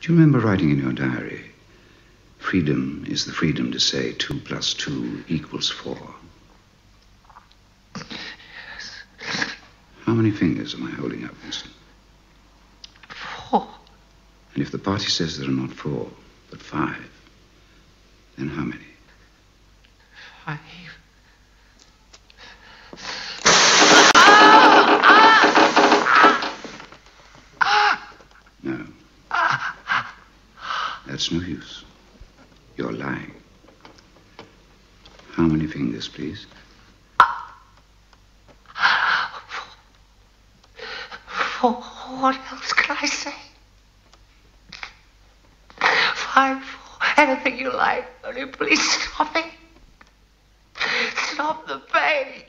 Do you remember writing in your diary? Freedom is the freedom to say two plus two equals four. Yes. How many fingers am I holding up, Winston? Four. And if the party says there are not four, but five, then how many? Five. No. That's no use. You're lying. How many fingers, please? Four. What else can I say? Five. Four. Anything you like. Only please stop it. Stop the pain.